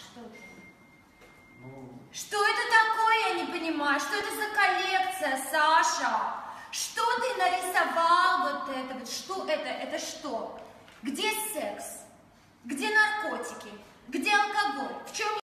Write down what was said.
что это? Ну, Что это такое, я не понимаю? Что это за коллекция, Саша? Что ты нарисовал вот это? Вот что это? Это что? Где секс? Где